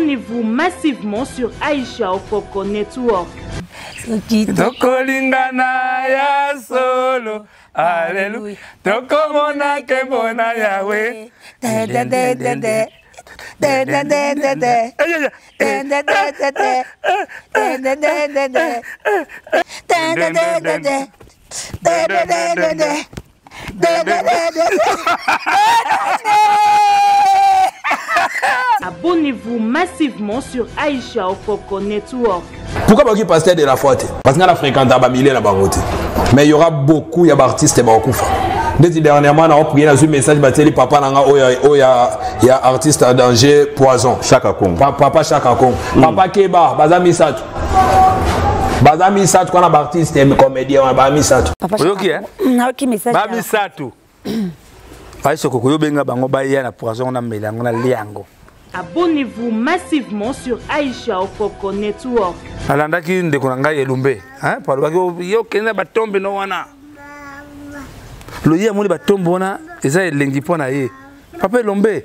Abonnez-vous massivement sur Aisha Okoko Network. tokolingana ya solo aleluya tokomona nkembo na yawe Abonnez-vous massivement sur Aisha Okoko Network. Pourquoi pas qui pasteur de la foi Parce qu'on a fréquenté à Bamilé la Baroté. Mais il y aura beaucoup il y a d'artistes Baroukoufa. ndeti dernièrement na oprie nazwi message batieli papa na nga oyo ya, ya artiste à danger poison chaka kongo pa, papa chaka kongo mm. papa keba baza misato baza misato kwana baartiste comédien wana baa misato oyoki eh? nayoki message ba misato baisoko koyobenga bango baya na poison ngo na mela yango na lia yango abonnez-vous massivement sur aisha okoko network nalandaki ndeko na ngai elumbe palobaki oh, yo okende na batombe no wana loyi amoni batombe wana eza elengi mpo na ye papa elombe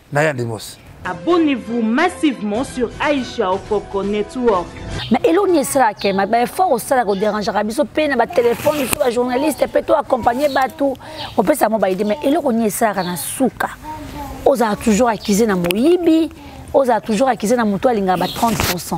na ya demos Abonnez-vous massivement sur Aisha Okoko Network. Mais eloko nini esalaka ma baeffort osalaka oderangeaka biso mpe na batelefone biso bajournaliste mpe to accompagne bato opesa yango baide mais eloko nini esalaka na suka ozala toujours accuse na moyibi ozala toujours accuse na moto alingaka ba 30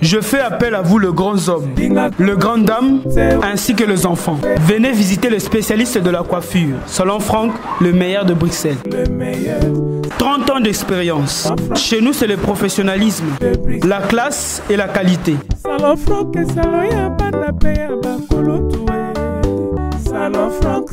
Je fais appel à vous le grand homme, le grand dame, ainsi que les enfants. Venez visiter le spécialiste de la coiffure, Salon Franck, le meilleur de Bruxelles. 30 ans d'expérience. Chez nous, c'est le professionnalisme, la classe et la qualité. Salon Franck, Salon Franck,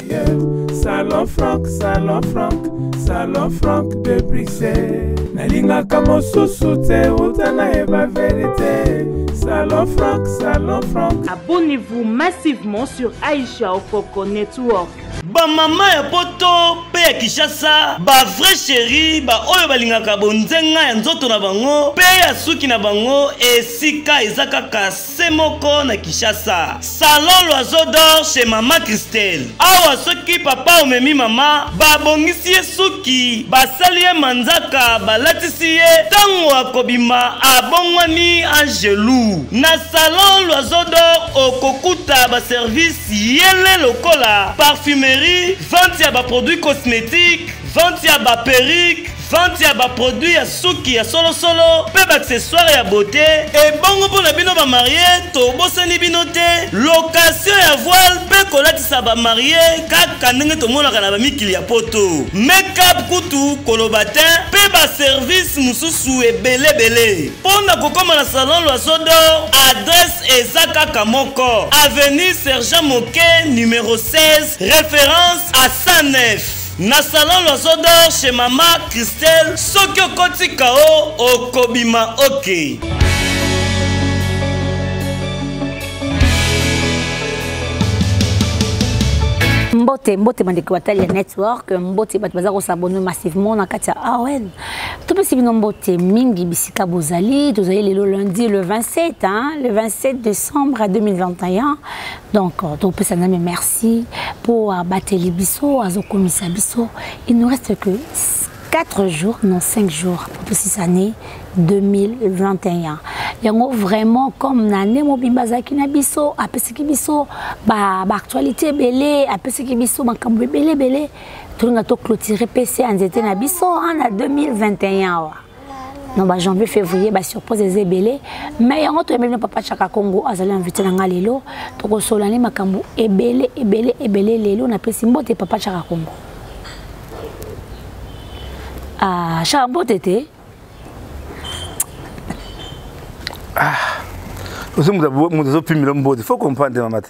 salon frank salon frank salon frank de bruxelles nalingaka mosusu te uta na ye baverite salon frank salon frank abonnez-vous massivement sur aisha okoko network bamama ya poto mpe ya kinshasa bavrai sheri baoyo balingaka bonzenga ya nzoto na bango mpe ya suki na bango esika eza kaka se moko na kinshasa salon loiseau d'or chez mama christelle awa soki papa omemi mama babongisi ye suki basali ye manzaka balatisi ye ntango akobima abongwani angelu na salon loiseau d'or okokuta baservice yele lokola parfumerie vente ya baproduit cosmétique vente ya baperike vente ya baproduit ya suki ya solosolo mpe baaccessoire ya bote ebongo mpo na bino bamarie tobosani bino te lokasio ya voile mpe kolatisa bamarie kaka ndenge tomonaka na bamikili ya poto makeup kutu koloba te mpe baservice mosusu ebeleebele mpo na kokoma na salon loisodor adrese eza kaka moko avenue sergent moke numero 16 référence à 109 Na salon l'oiseau d'or chez mama Christelle soki okoti kao okobima okay. mbote mbote bandeko batali ya network mbote bato baza kosabone massivement na kati ya awen topesi bino mbote mingi bisika bozali tozali lelo lundi le 27 hein, le 27 décembre 2021 donc euh, topesa nzambe merci Merci pour abateli biso azokomisa biso il nous reste que 4 jours non 5 jours pour tout cette année 2021 yango vraiment comme na ane mobimba azalaki na biso apesaki biso baactualité ba ebele apesaki biso makambo ebele ebele tolinga toclotire mpe se ya nzete na biso na 2021 awa na ba janvier février ba surprise eza ebele mais yango toyambi bino papa chaka congo azali invité na ngai lelo tokosola nde makambo ebele ebele ebele lelo napesi mbote papa chaka congo ah, chaka mbote te ah, ozo moto azopimela mbote faut comprendre mama te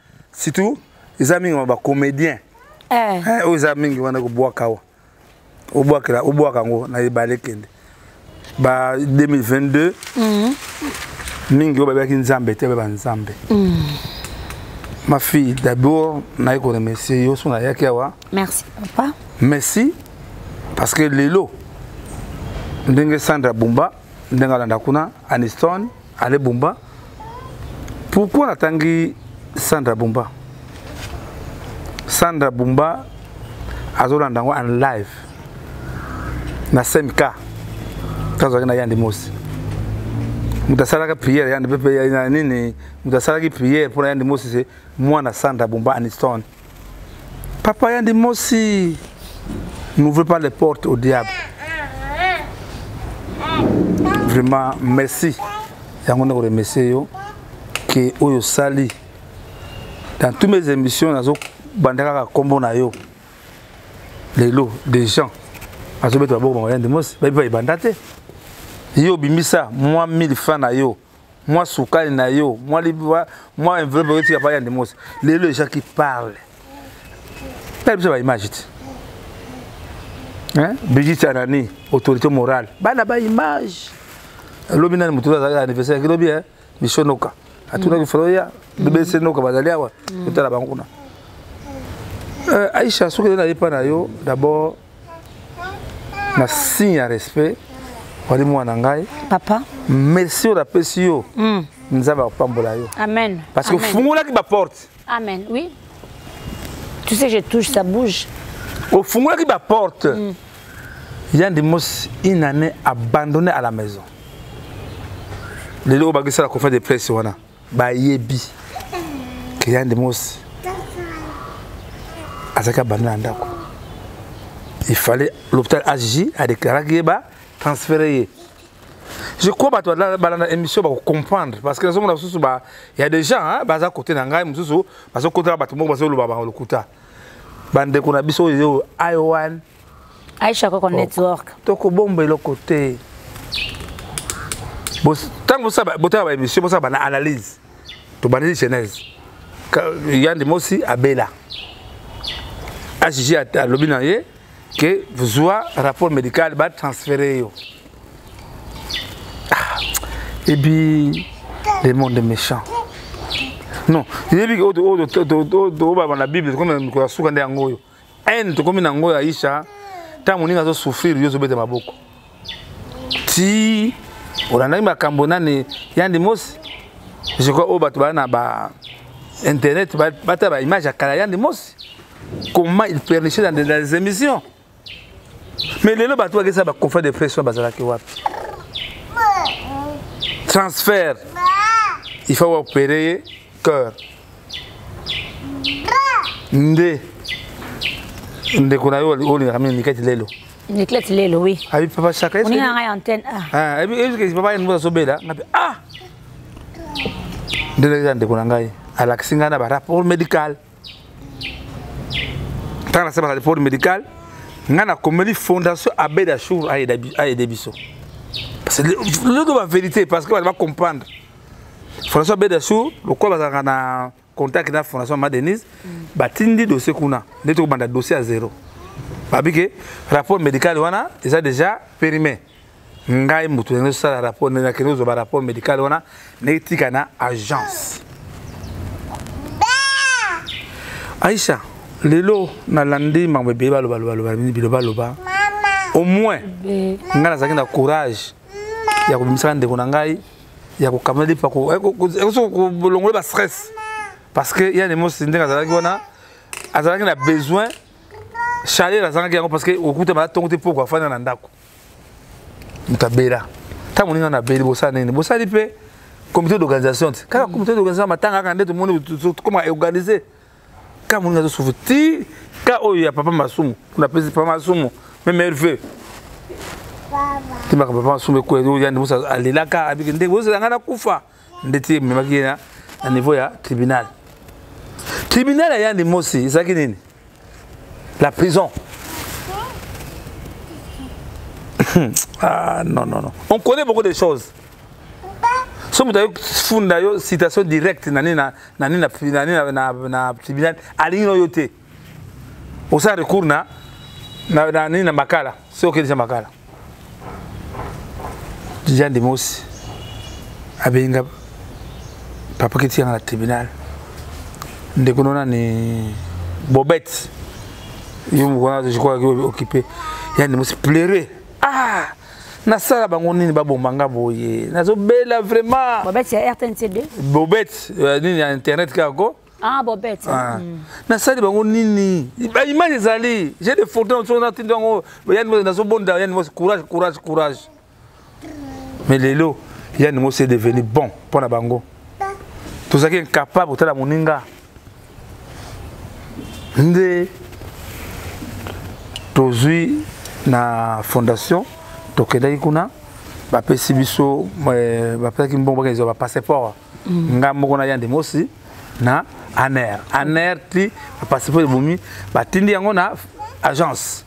surtout eza mingi ma bacomédien eh. eh, oyo eza mingi wana kobwaka awa obwakela obwaka yango na ebale kende ba 2022 mhm. mingi oyo babelaki nzambe te beba nzambe mhm. ma fille d'abord naye koremercie yo so nayaki awa merci papa merci parce que lelo ndenge sandra bumba ndenge alanda kuna aniston Ale Bumba, pourquoi natangi Sandra Bumba? Sandra Bumba azolanda yango en live na SMK tazwaki na Yandi Mosi moto asalaka priere yandi mpe na nini moto asalaki priere mpo na yandi mosi se mwana sandra bumba aniston Papa Yandi Mosi, n'ouvrez pas les portes au diable. Vraiment, merci. Yango ndeko remercier yo que oyo sali dans toutes mes émissions nazo banda kaka kombo na yo. Lelo des gens azobeta baboko bango Yandi Mosi, bayebi bayebanda te. Yo bimisa mwa 1000 francs na yo. mwa sukali na yo mwa libwa mwa enveloppe oyotika pa yande mosi lelo les gens qui parle tala biso baimage ti brigitte anani autorité morale bana baimage lobi nani motu azalaki anniversaire yaki lobi michel noka atunaki froya bbc noka bazali awa totala bango kuna aisha soki eza nayepa na yo d'abord na signe ya respect wali mwana ngai papa merci oyo napesi yo mm. nzambe akopambola yo amen parce que ofungolaki baporte amen oui tu sais je touche ça bouge ofungolaki baporte mm. yandi mosi une année abandonné à la maison lelo oyo bakisala conférence de presse wana bayebi client de mosi azalaki abanda na ndako il fallait l'hôpital hg adéclaraki ye ba transféré ye je crois bato balanda émission bakocomprendre parce que nazomona mosusu ya des gens baza kote na ngai mosusu bazokotaka bato moko bazoloba bango lokuta bandeko na biso oyo iowan aisha koko network tokobomba eloko te ntango botala baémission bosala bana analyse tobandeli genèse yande mosi abela agg alobi na ye ke zwa rapport médical batransfere yo ah, ebi le monde méchant non yebi oyo babanda bible tokomela mikolo ya suka nde yango oyo haine tokomi na yango ya aisha ntango moninga azosouffrir yo ozobeta maboko ti olandaki makambo nani yandi mosi je crois oyo bato baa na ba internet bata baimage ya kala yandi mosi comment il pernichait dans des émissions mais lelo bato bakesa baconfrère de pression bazalaki wapi transfert il faut opérer cœur nde ndeko na yo olingaka mingi niketi lelo niketi lelo oui abi papa chaka oninga na ngai antenne ah abi ah, eske papa yeni bozazobela ngapi ah nde ndekeza ndeko na ngai alakisi ngai na barapport médical ntango nasala barapport médical ngai nakomeli fondation abed achour ayede biso parce que lelo ba vérité parce que bato bacomprendre françois bedasu lokola bazalaka na contact na fondation ma denise batindi dossier kuna nde tokobanda dossier ya zero babi ke rapport médical wana eza déjà périmé ngai moto yango osala rapport ndenge nakende ozwa barapport médical wana netika na agence aisha lelo nalandi makambo ebele balobalobalobaloba au moins ngai nazalaki na courage ya kobimisaka ndeko na ngai ya kokamna lipa kolongola ba stress parce que ya nemosi ndenge azalaki wana azalaki na besoin chaleur azangaki yango parce que okuta mala ntongo te mpo koafanda na ndako moto abela ntango moninga na abeli bosala nini bosali mpe comité d'organisation te kaka comité d'organisation matanga kaka nde tomoni tokoma organise ka moninga azosufu ti ka oyo ya papa masumu napesi papa masumu me merveille tibaka papa masumu ekoyande mosa alelaka abiki ndenge bozela ngai nakufa nde ti ememaki ye na niveau ya tribunal tribunal ya yande mosi ezalaki nini la prison ah, non non non on connaît beaucoup de choses so moto ayofunda yo citation directe na nini na tribunal alingi no yo te osala recours na nini na makala soki okei deja makala jean demosi abengi nga papa keti yanga na tribunal ndeko no nani bobete yo mokona je crois okipe ya demosi pleure ah nasala bango nini babomba nga boye nazobela vraiment bobeti ya rtncd bobeti euh, nini ya internet kaka ko Ah, bobete ah. mm. nasali bango nini baimage ezali j'ai des photos so natindi yango yani nazobonda yani mosi courage courage courage mais lelo yani mosi est devenu bon mpo na bango tozalaki incapable otala moninga nde tozwi na fondation tokendaki kuna bapesi biso eh, bapesaki mbongo bakendizwa bapasseport mm. nga moko na yande mosi na aner aner ti bapasseport ebomi batindi yango na agence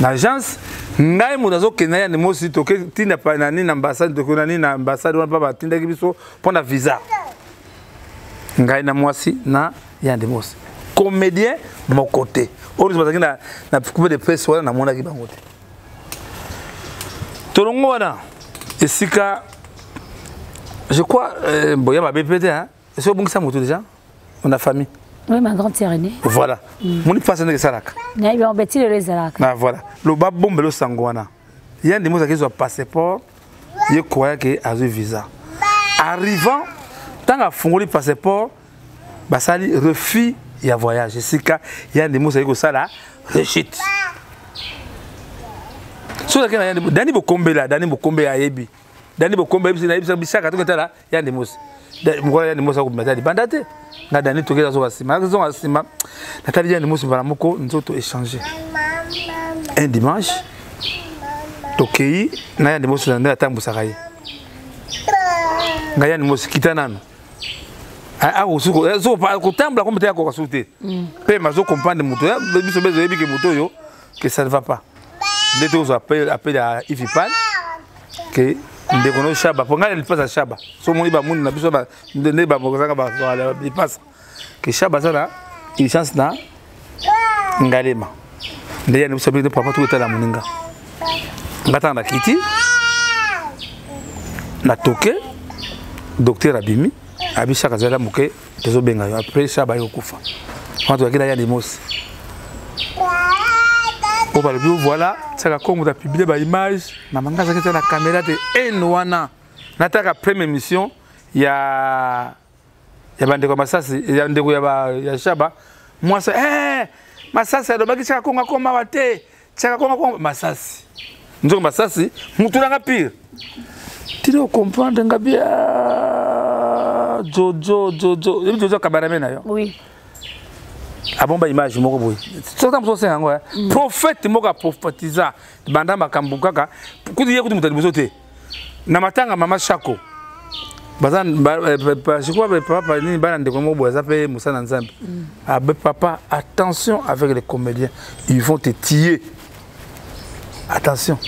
na agence ngai moto azokenda yande mosi toketinda nani na ambassade tokenda nini na ambassade wana mpa batindaki biso mpo na visa ngai na mwasi na yandi mosi comédien moko te oyo biso bazalaki na, na coupe de presse wana namonaki bango te tolongo wana esika je crois euh, boya mabe mpe te esi obungisa motu déjà na famille Oui, ma grande sœur aînée. Voilà. Mm. Moni pasi ndenge salaka. Na yeba betile le zalaka. Na voilà. Loba bombe lo sango wana. ya ndimi ozalaki ezwa passeport ye croya ke azwi visa arrivant ntango afungoli passeport basali refus ya voyage esika ya ndimi ozali kosala rechute soki ozalaki na ya ndimi dani bokombela dani bokombela ayebi dani bokombela yebisa bisaka toketala ya ndemose mokolo ya ndemose akobima ta libanda te nga dani tokeza azoka nsima azonga nsima natali ya ndemose mbala moko nzoto échange un dimanche tokei na ya ndemose na nde atambwisaka ye ngai ya ndemose kita nano akotambola kombe te akoka suku te mpe mazokomprendre moto biso bezoyebi ke moto oyo que ça ne va pas nde tokozwa appel appel ya ivipan que ndeko no shaba mpo ngai lipasa shaba so omoni bamundi na biso nde bamokozanga balipasa que shaba aza na urgence na ngalema nde yani biso bino papa tokotala moninga nga ntango nakiti na toke docteur abimi abisaka azala moke tozo benga yo après ça ba yo kufa on doit kila ya limos po ba lobi voilà ça la congo da publier ba image na manga ça keta na caméra te en wana na ta ka première mission ya ya bande ko masasi ya ndeko ya ba ya shaba moi ça eh masasi alobaki ça congo akoma wa te tiaka kongo kongo masasi nzoka masasi mutu nanga pire tino comprendre nga bien jojo jojo yebi jojo kabarame na yo oui abomba image moko boye soka mosusu osenga yango eh. mm. prophète moko aprophétisa banda makambo kaka kutu ye kutu moto ya liboso te na matanga mama shako baza sikoyo eh, papa nini bana ndeko moko boye aza mpe mosala na nzambe mm. abe ah, papa attention avec les comédiens ils vont te tiller attention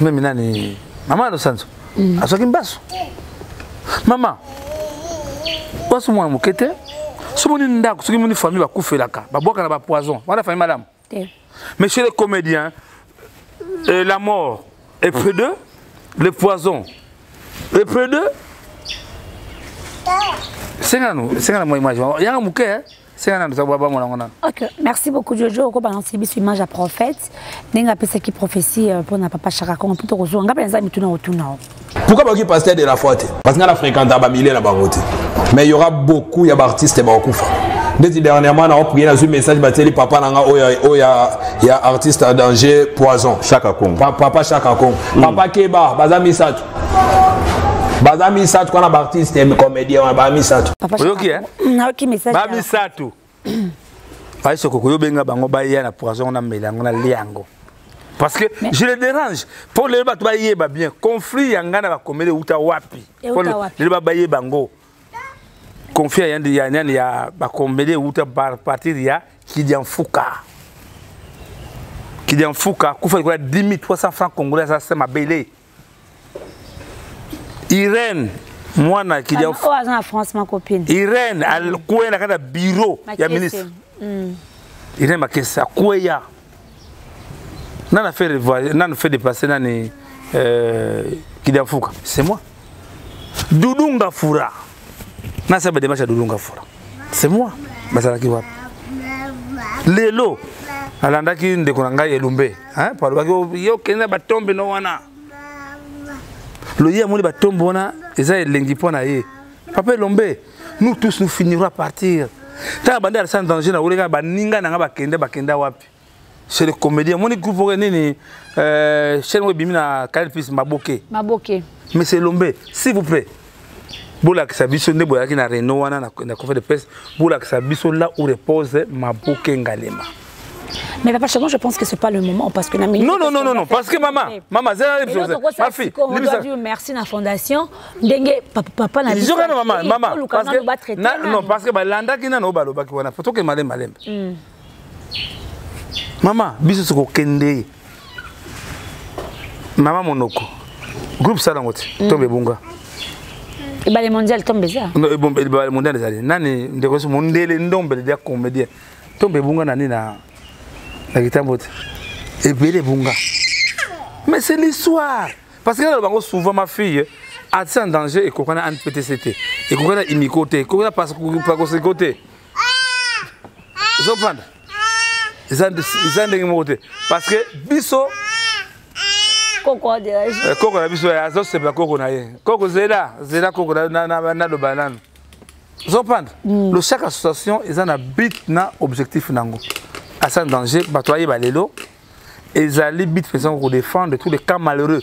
meme nani mama ya losanzo mm. azwaki mbasu mama oasi mwana moke te soki moni ndako soki moni famille bakufelaka babwaka na bapoison wana famille malamu te monsieur le comédien euh, la mort est près de le poison est près de senga no senga na mwa image yanga moke eh? senga nanu toza baba mwana ngona ok merci beaucoup jojo okobalanse biso image ya prophète ndenge apesaki prophétie mpo euh, na papa chaka kongo mpo tokozonga ngai mpe naza mituna kotuna o pourquoi bayoki pasteur de la foi te parce nga na fréquenta bamilie na bango te mais y aura beaucoup ya baartiste bakokufa ndeti dernièrement na oprie nazwi message batieli papa na nga oyo ya artiste à danger poison chaka congo pa, papa chaka congo mm. papa keba baza misato baza misato kwana baartiste comédien wana baa misato oyoki eh? bamisato ayi soko koyobenga bango baya na poison ngo namela yango nalia yango parce que Mais... je le dérange mpo lelo bato bayeba bien conflit ya ngai na bakomeli euta wapi lelo babayeba yango conflit ya nani ya, ya, ya bakomeli euta partir ya kidianfuka kidianfuka kufa likola 10 300 francs congolais aza se mabele Irène mwana kidia oyo aza na France ma copine Irène alikuwa na kata bureau ya ministre mm. Irène Makesa kweya nana fait revoiser nana fait dépasser nani euh, kidia fuka c'est moi Doudou Ngafoura nasala ba demarche ya dolonga fora c'est moi bazalaki wapi lelo alandaki ndeko na ngai elumbe palobaki oh, yo okende na batombe no wana loye amoni batombe wana eza elengi mpo na ye papa elombe nous tous nous finirons à partir ntango bandi alasa danger na oleka baninga na ngai bakende bakenda wapi c'est le comédien moni groupe moko nini euh, chaîne moko ebimi na canal plus maboke maboke mais c'est lombe s'il vous plaît bolakisa biso nde boyaki na reno wana na conférence de presse bolakisa biso là où repose maboke ngalema Mais papa Chagon, je pense que c'est pas le moment parce que na Non non non non non parce que maman, maman c'est la chose. Ma fille, on doit dire merci na fondation. Ndenge papa papa na. Disons maman, maman parce que non parce que ba landa kina no ba lobaki wana photo ke malem malem. Hmm. mama biso tokokende mama monoko groupe sala yango te mm. tobe ebunga ebale mondial tombe eza ebale mondial ezali nani ndeko so mondele ndombele dia comédien tombe ebunga na nini na na kitambo te ebele ebunga mais c'est l'histoire parce que nalobango souvent ma fille atisa en danger ekokana anptc te ekokana imiko te ekokana pakoseko te ozopanda eza ndenge moko te parce que biso koko eh, na biso eh, azosepela koko na ye koko zela zela koko naloba nanu ozopanda mm. lo chaque association eza na but na objectif na yango asa danger bato ayeba lelo ezali but mpenza kodefendre tous les cas malheureux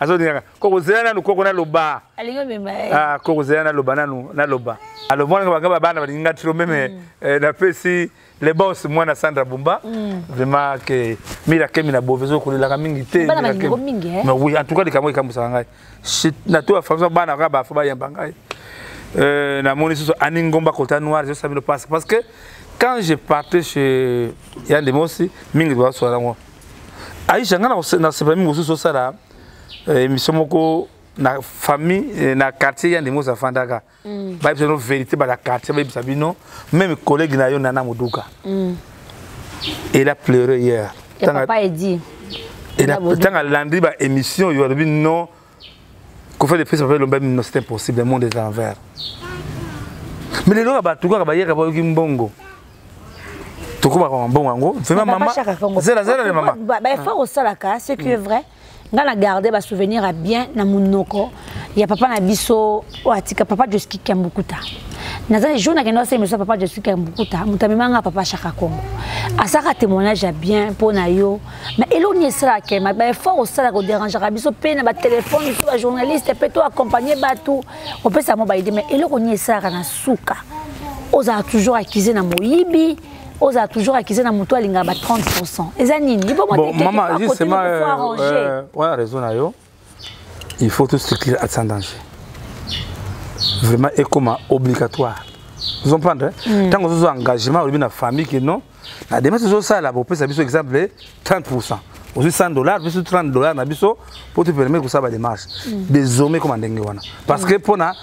azoningaka koko zela nanu koko naloba ah, koko zela naloba nanu naloba alo mwananga banga babana balingi nga tro meme mm. eh, napesi le boss mwana sandra bumba mm. vraiment ke mira kemi na bove ezokolelaka mingi te eh? mais oui en tout cas likambo ekambwisaka ngai na to afamisa bana kaka bafa bayamba ngai euh, namoni susu ani ngomba kota noir ezosamino pasi parce que quand je partais chez yande mosi mingi bazosala yango aisha ngai nasepela mingi osusu osala eh, émission moko na famille eh, na quartier ya ndenge ozafandaka mm. bayebisa bino vérité bana quartier bayebisa bino même collègue na yo nana moduka mm. elle a pleuré hier ntango alandi baémission oyo alobi non kofa defesi papa elomba mino c'est impossible le monde est en vert mais lelo na bato kaka bayaka bayoki mbongo tokomaka mabongo yango vraimen mama zela zela le mama baeffort osalaka ce qui est mm. vrai ngai na garde basouvenir ya bien na monoko ya papa na biso oyo atika papa joski kambukuta naza jour nakende asala emission papa joski kambukuta moto amemanga papa shaka kongo asaka témoignage ya bien mpo na yo mais eloko nini esalaka ma baeffort osalaka oderangeaka biso mpe na batelefone biso bajournaliste mpe to accompagne bato opesaka mwa baide mais eloko nini esalaka na suka ozala toujours accuse na moyibi ozala toujours accuse na moto alingaka ba 30 pourcent eza nini libomoteke wana raison na yo il faut tostructure atis en danger vraiment ekoma obligatoire ozomprendre hmm. ntango ozozo engagement olobi na famille ke non na demasi ozosala bopesa biso exemple 30 pourcent ozwi 100 dollars biso 30 dollars na biso mpo topermet kosala bademarche hmm. désormais ekoma ndenge wana parce que mpona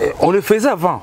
eh, on le faisait avant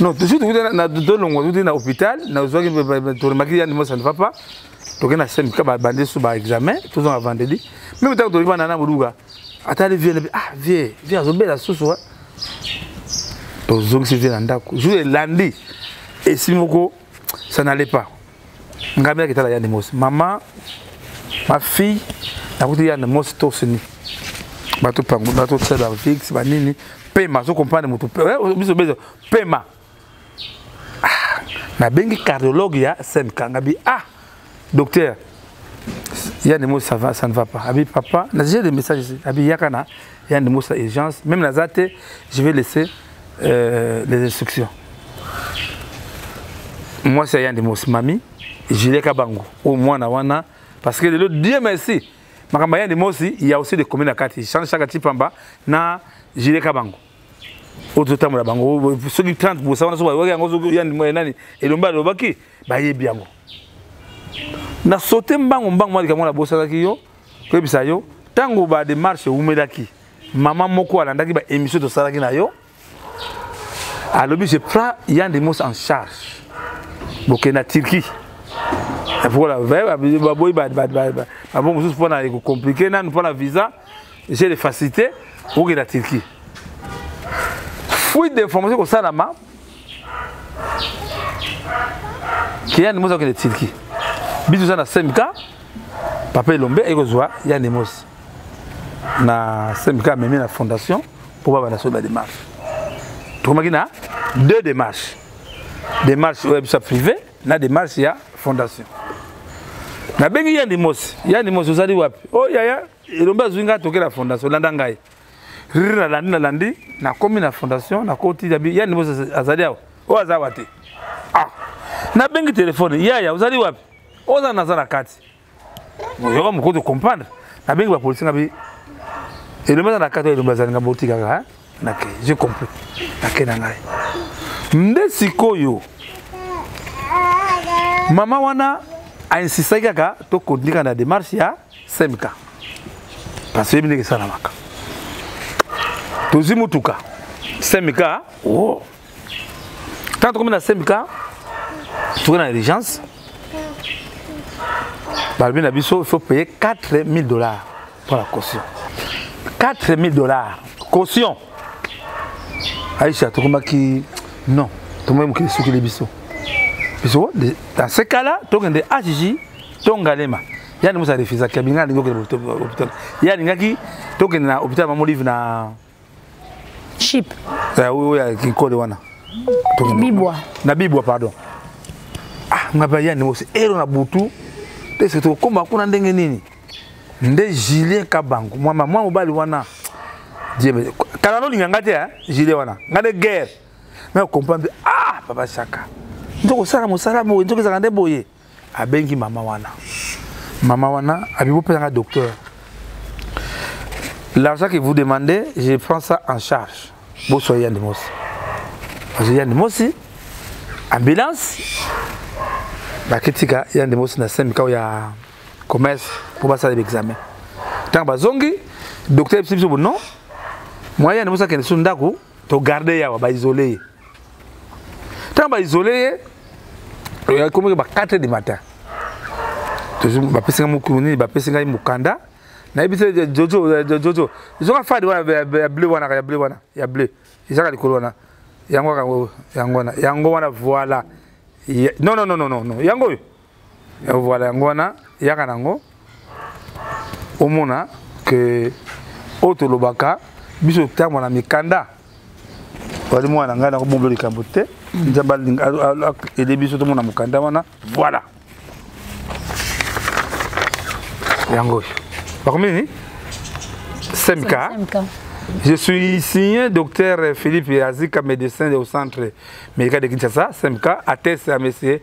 non toujours tokuti na tolongwa tokuti na hôpital nazwaki toremaki ya ndimo ça ne va pas toke na semika babandi so baexamen tozonga vendredi meme ntango toki bana na moluka atali vie nabi ah vie vie azobela susu wa tozongisi vie na ndako jour elandi esi moko ça n'allait pas ngai miyaki tala yande mosi mama ma fille nakuti yande mosi tosini bato pango bato tia ba fixe ba nini pema zo comprendre moto biso beza pema ah, nabengi cardiologue ya snk ngabi ah docteur yande mosi ça va ça ne va pas abi papa na j'ai des messages abi yaka na ya ndenge osala urgence meme naza te je vais laisser euh, les instructions mwasi ya yande mosi mami julieka bango oyo mwana wana parce que lelo dieu merci makambo ya yande mosi ya aussi de commune na kati change chaka tipamba na julieka bango oyo totambola bango soki 30 bosa wana soki yango soki yande nani elombe alobaki bayebi yango na sote mbango mbango mwa likambo na bosanaki yo koyebisa yo ntango bademarche ewumelaki mama moko alandaki baémission tosalaki na yo alobi je prends yandemos en charge bokende na turquie voilà baboyi bango mosusu mpona ekokomplike nanu mpona visa j'ai les facilité okenda turquie fuite d'information ekosalama ke ya ndemos akende turki biso toza na semka papa elombe aye kozwa ya ndemos na semka amemi na fondation mpo babanda soki bademarche tokomaki na deux démarches démarche oyo ya biso ya privé na démarche ya fondation nabengi yandi mosi yandi mosi ozali wapi o oh, yaya elombe azwi ngai tokela fondation olanda ngai rire nalandi nalandi nakomi na fondation nakoti yabi ya nibo azali awa oyo aza awa te ah nabengi telefone yaya ozali wapi oza naza na kati oyoka mokoki tocomprendre nabengi bapolisi nga bi elombe aza na kati oyo elombe azali nga botikaka nake je compris nake na ngai nde sikoyo mama wana ainsistaki kaka tokondika na démarche ya semka kasi oyebi ndenge esalamaka tozwi motuka semka o oh. ntango tokomi na semka tokoki na urgence balobi na biso faut paye 4000 dollars mpo na caution 4000 dollars caution aisha tokomaki non tomoi mokili esukeli biso biso dans ce cas là tokende hg to ngalema yani musa refusa ki abinga ndingo ke hôpital ya lingaki to ke na hôpital mamu live na chip eh oui oui ya kikole wana to ke bibwa na bibwa pardon ah ngaba ya ni musa ero na butu te se to koma kuna ndenge nini nde Julien Kabangu mwa mwa mobali wana diebe kala no linganga te hein Julien wana ngade guerre mais comprendre ah papa saka nzoko sala mosala boye nzoko ezaka nde boye abengi mama wana mama wana abibopesa nga docteur l'argent que vous demandez je prends ça en charge bosoya yandi mosi azwi yandi mosi ambulance bakitika yandi mosi na sendikao ya commerce mpo basala baexamen ntango bazongi docteur ebisi biso bono moyen yandi mosi akende so ndako to garde yawa ba isoler ye ntango ba isoler ye oyaki komaki ba 4 du matin bapesi ngai mokulu nini bapesi ngai mokanda nayebi te jojo jojo ezonga fadi wana ya bleu wana ya bleu wana ya bleu ezaka likolo wana yango yango wana yango wana voilà non non non non non yango oyo Euh, voilà yango wana yaka nango omona ke oyo tolobaka biso totangwa na mikanda wali mwana ngai nakobomba likambo te nzambe aide biso tomona mokanda wana voilà yango oyo bakomi nini semka Je suis signé docteur Philippe Yazika, médecin au centre médical de Kinshasa, SMK, atteste à monsieur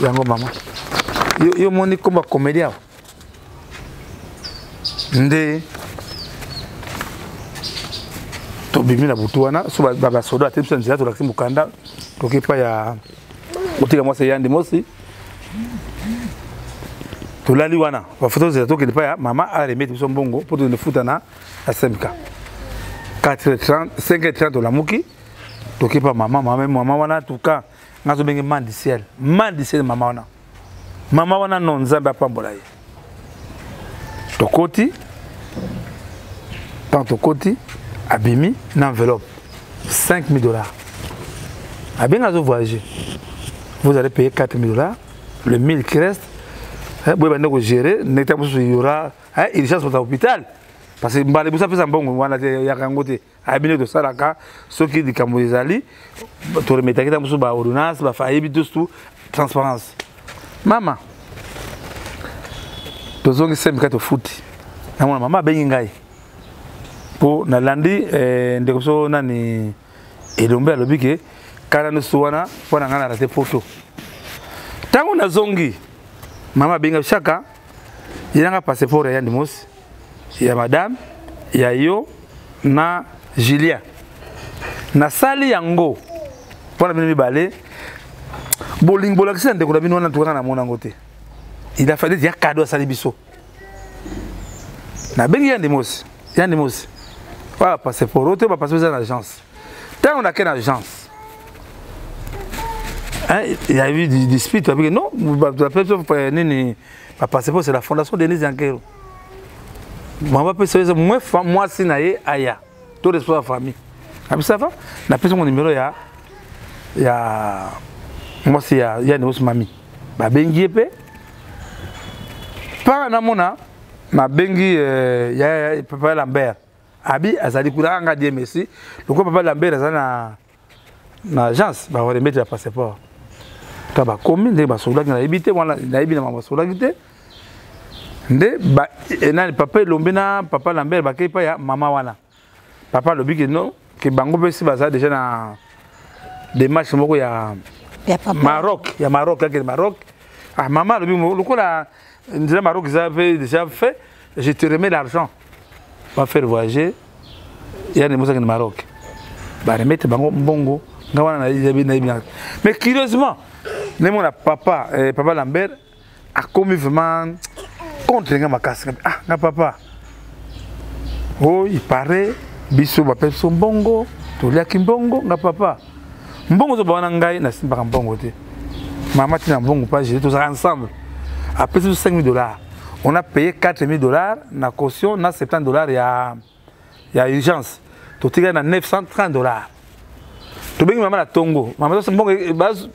yango mama yo omoni komba komedi awa nde tobimi na butu wana so basoda ate biso na nzela tolakisi mokanda toki epai ya kotika mwasi eyandi mosi tolali wana bafoto tozela tokende epai ya mama aremete biso mbongo mpo tokende futa na smk 4 5 30 tolamuki toki epai mama mama mama wana tuka nazo benge man du ciel man du ciel mama wana mama wana non nzambe apambola ye tokoti ntango tokoti abimi na enveloppe 5000 dollars abenga azo voyager vous allez payer 4000 dollars le 1000 qui reste eh, boye bande kogere ndenge ta mosusu yora eh, urgence mota hôpital parce que mbala ebosa apesa mbongo wana te yaka yango te ayebi nde tosalaka soki likambo ezali toremetaki ntango mosusu baordonnance bafa ayebi tostu transparence mama tozongi sembi kati tofuti namona mama abengi ngai mpo nalandi eh, ndeko biso nani elombe alobi ke kala nyonso wana mpo na ngai na rate poto ntango nazongi mama abengi shaka yelanga passeport ya yandi mosi ya madame ya yo na julien nasali yango mpo na bino mibale bolingi bolakisi na ndeko na bino wana tukaka na mona yango te il a fallu ya kado asali biso nabengi yandi mosi yandi mosi oyo bapasseport oyo te bapasseport eza na agence ntango nake na agence Hein, il y a eu des disputes. Non, euh, nini, ma passeport c'est la fondation Denise Yankero. Moi, moi, moi, si naïe, aya, tout le soir famille. Ah, ça va? Na pesa mon numéro ya, ya, moi c'est ya, ya ne mami. Ba bengi epe. Par na mona, ma bengi euh, ya, ya papa Lambert. abi azali kuna anga die messi lokola papa lambert aza na na agence bakoremete ya passeport ka bakomi ndenge basololaki nayebi te wana nayebi na mama basololaki te nde e, nani papa elombe na papa lambert bakei mpa ya mama wana papa alobi ke non ke bango mpe si baza déjà na démarche moko ya maroc ya maroc akende maroc ah mama alobi lokola Déjà Maroc ils avaient déjà fait, je te remets l'argent. Va faire voyager. Il y a des mosaka Maroc. Bah remettre bango mbongo. Nga wana na yabi na yabi. Mais curieusement, ne mon papa, eh, papa Lambert a commis vraiment contre nga makasi. Ah, nga papa. Oh, il paraît biso ba pèse mbongo, toliaki mbongo nga papa. mbongo ozoba wana ngai nasimbaka mbongo te mama tina mbongo mpa jele tozalaka ensemble apesi biso 5000 dollars on a payé 4000 dollars na caution na 70 dollars ya, ya urgence totikali na 930 dollars tobengi mama na tongo mama mbongo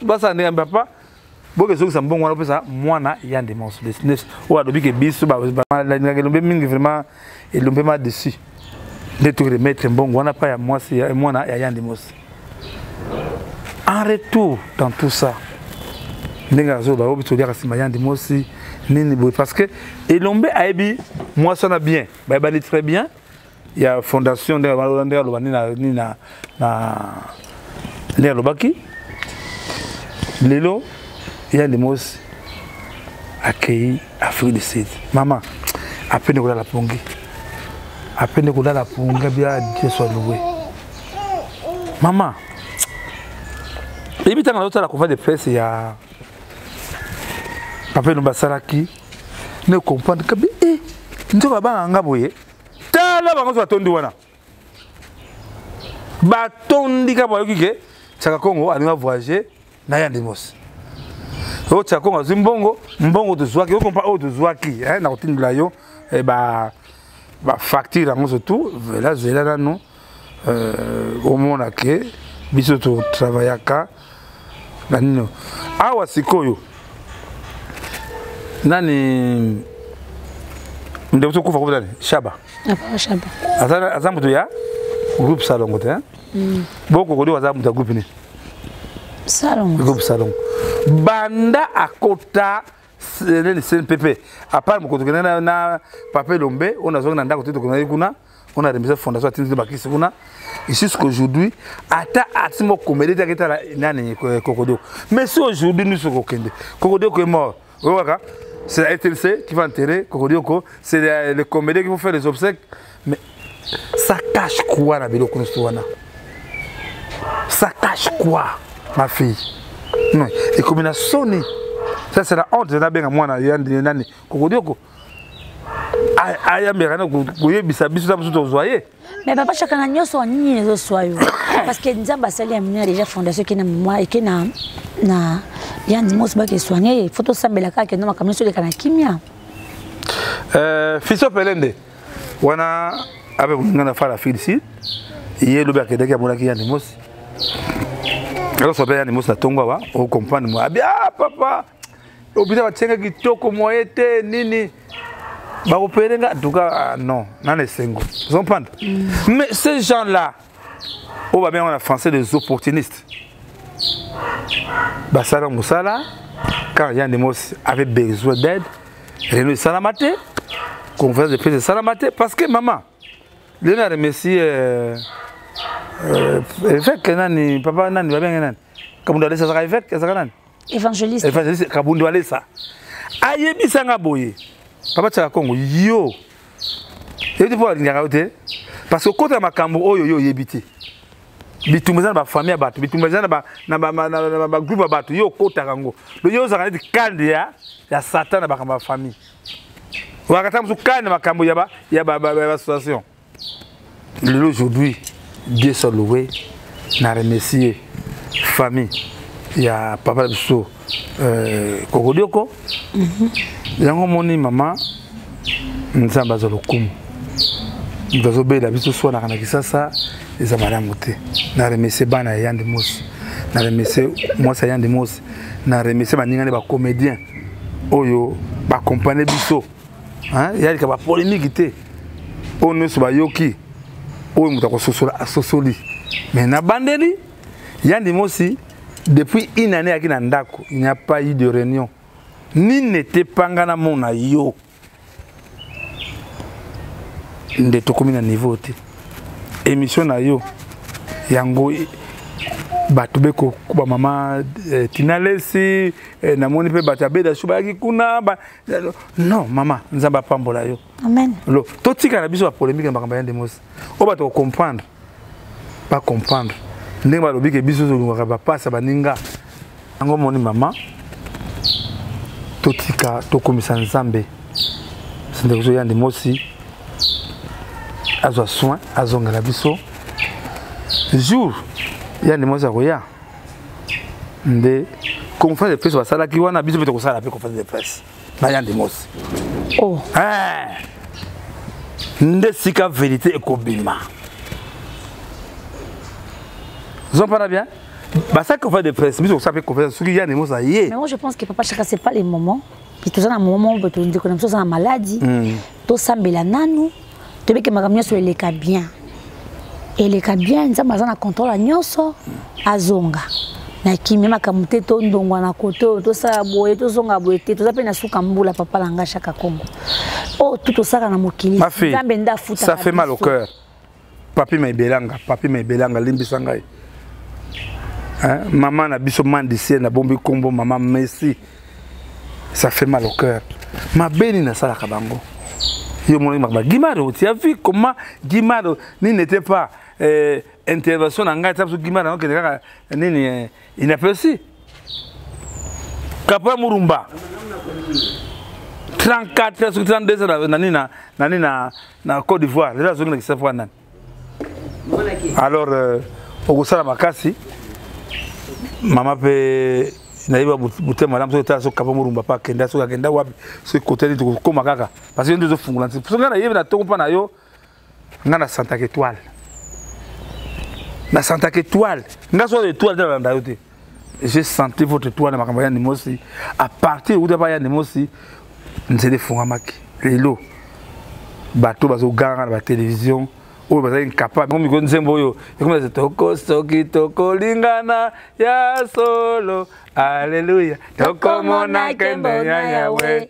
basala ndenge ya papa bokezongisa mbongo wana opesa mwana ya ndema osudesnes oyo alobi ke biso balingaka elombe mingi vraiment elombe ma dessus nde toremettre mbongo wana pa ya mwasi ya mwana ya yande mosi en retour dans tout ça ndenge azoloba oyo biso oliaka nsima yande mosi nini boye parce que elombe ayebi mwasi wana bien bayebani très bien ya fondation nde nde aloba nini na nini na na nde alobaki lelo ya limosi akei afrique du sud mama apende kolala pongi apende kolala pongi abia jesu aloue mama eyebi ntango nazotala kova de presse ya papa eno basalaki ne comprendre kabi e eh, nzoka babanga nga boye tala bango so batondi wana batondi kaka bayoki ke tsaka kongo alinga voyage na ya ndimos oyo tsaka kongo azwi mbongo mbongo tozwaki okompa oyo tozwaki na kotindela yo eh, bafacture yango surtout vela zela nanu euh, omona ke biso totravayaka na nino awa sikoyo nani ndeko tokufa kufa nani shaba aza moto ya groupe salongo te mm. bokokodi aza moto ya groupe nini groupe salongo banda akota nini cnpp apart mokoto kende na pape lombe oyo nazwaki na ndako te tokonaki kuna on a remercié fondation atindi bakisi kuna jusqu'aujourd'hui ata ati moko komede te aketala nani kokodoko mais si aujourd'hui nous soko kende kokodoko est mort oyokaka c'est la etlc qui va enterrer kokodoko c'est le comédien qui vont faire les obsèques mais ça cache quoi na biloko nyonso wana ça cache quoi ma fille non ekomi na soni ça c'est la honte nabenga mwana nani kokodoko ayambelaka na koyebisa biso na biso tozwa ye mais papa chakana nyonso nini ezoswa yo parce que nzambe asali ya minene déjà fondation eke na mama eke na na ya ndimosi baka esoigne ye fo tosambela kaka kendo makambo nyonso eleka na kimia euh, fiso pele nde wana abe kolinga na fala filisi ye lobi akendaki amonaki ya ndimosi eloko sobe ya ndimosi na ntongo awa okomprendre mwa abi ah papa hôpital batienge kitoko moye te nini bakopele nga entuka ah, non na na esengo ozompanda mm. mais ces gens là oyo babengaka na français des opportunistes basala mosala car yan demos avait besoin d'aide reno esalama te conférence de presse esalama te parce que mama lelo na remercie euh, euh, évêque nani papa nani babenge nani kamundo alesi azaka évêque azaka nani evangeliste evangeliste kabundu alesa ayebisa nga boye papa tsaka kongo yo yebi mpo alingaka yo te parce que okota makambo oyo yo oyebi te bitumba eza na bafamille ya bato bitumba eza na bagroupe ya bato yo okotaka yango lo yo ozalaka neti kande ya satan na makambo ya famille oyaka ta mosusu kande makambo ya baassociation lelo aujourd'hui dieu soit loué na remercier famille ya papa na biso euh, kokodioko mhm. yango omoni mama nzambe aza lokumu moto azobela biso swanaka na kisasa eza malamu te na remercie bana ya yande mosi na remercie mwasi ya yande mosi na remercie baninga nde bacomédien oyo bakompagne biso hein yalika ba polemique te oyo nyonso bayoki oyo moto akososola asosoli mais na bandeli yandi mosi depuis une année ayaki na ndako il n'y a pas eu de réunion nini n'était pas nga namona yo nde tokomi na niveau te émission na yo yango bato beko bamama eh, tinalesi eh, namoni mpe bato ya bedasu bayaki kuna ba, non mama nzambe apambola yo amen lo totikala biso bapolemike ya makambo ya ndemosi oyo bato kocomprendre bacomprendre ndenge balobi ke biso tolingaka bapasa baninga yango omoni mama totika tokomisa nzambe sindeko soki ya ndemosi azwa soin azongela biso jour ya ndemosi akoya nde conférence de presse basalaki wana biso mpe tokosala mpe conférence de presse na yande mosi oh. eh! nde sika verité ekobima zompana bien basaki conférence de presse biso kosala mpe conférence soki yande mosi aye mais moi je pense que papa chaka c'est pas les moments toza na momo moko boto ndeko na biso aza na maladi mm. tosambela nanu tobeke makambo nyonso eleka bien eleka bien nzambe aza na controle ya nyonso azonga na kimia makambo te tondongwa na kote oyo tosala boye tozonga boye te toza mpe na suka mbula papa na ngai shaka kongo oyo oh, tu tosaka na mokili nzambe nde afutaka ça fait mal au cœur papi maibelanga papi maibelanga limbisa ngai mama na biso mandisier nabombi nkombo mama messi ça fait mal au cœur mabeni nasalaka bango yo monaki makambo gimaro tia vi comment gimaro nini n'était pas euh, intervention na ngai ta biso gimaro nakokende kaka nini eh, inapesi kapwa murumba 34 soki 32 na nini na nani na na Côte d'Ivoire lelo azongi na kisafu nani alors euh, okosala makasi mama mpe nayebi motema malamu soki etala soki kapa morumba mpe akenda soki akenda wapi soki koteli tokokoma kaka parce que yo nde ozofungola nsi soki ngai nayebi na tongo mpa na yo nga na santaka étoile na santaka étoile nga soki étoile te nalanda yo te j'ai senti votre étoile na makambo ya nimosi à partir euta pa ya nimosi nzela efungamaki lelo bato bazoganga na batelevizio oyo bazali incapable yango mikolo nzembo oyo ekomi toko soki tokolingana ya solo aleluya tokomona nkembo na yawe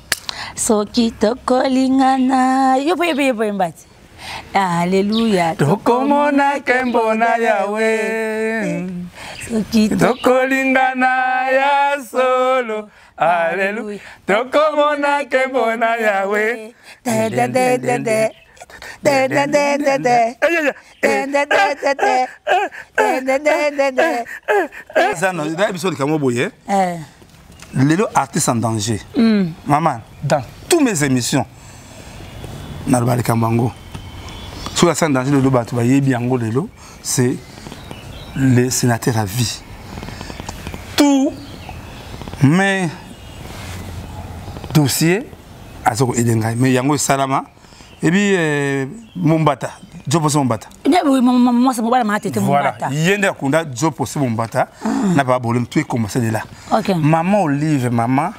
soki tokolingana yo boye boye boye mbati aleluya tokomona nkembo na yawe soki tokolingana ya solo aleluya tokomona nkembo na yawe nayebi biso likambo boye eh. lelo artiste en danger hmm. mama dans tous mes émissions naloba likambo yango soki asa en danger lelo bato bayebi yango lelo c'est le sénateur à vie tout mes dossiers aza ko aider ngai mais yango esalama ebi eh, mombata jopose mombata mwasi mobala maa tete mombata ye nde akunda jopose mombata ah. na baba bolem to ekomase de la mama olive mama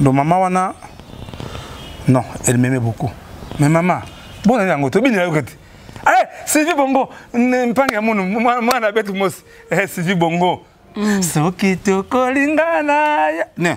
donc mama wana non elle m'aimait beaucoup mais mama bona yango tobinela yoka te eh, sylvie bongo mpange ya mono mwana betu mosi eh, sylvie bongo mm. soki tokolingana ne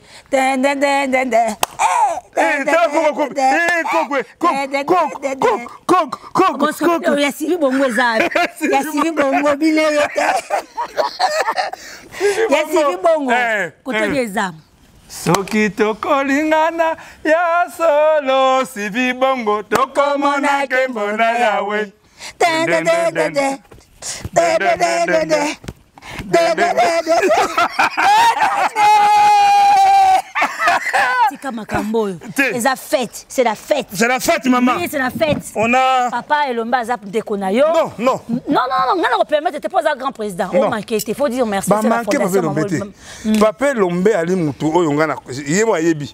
ya sili bongo eza ya sili bongo bino ye te ya sili bongo kotoni eza soki tokolingana ya solo sivi bongo tokomona kembo na yawe tika makambo oyo eza fete c'est la fête c'est la fête maman oui, c'est la fête on a papa elombe aza ndeko na yo non non non non non nga na kopermettre te mpo aza grand président o manke te faut dire merci bamanke papa elombe te papa elombe ali motu oyo nga na ye mo ayebi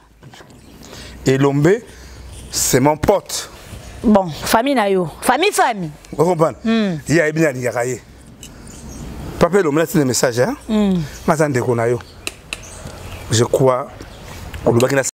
elombe c'est mon pote bon famille na yo famille famille okomprendre hmm. ye ayebi nde alingaka ye papa elombe natine message maza hmm. ndeko na yo je crois olobaki na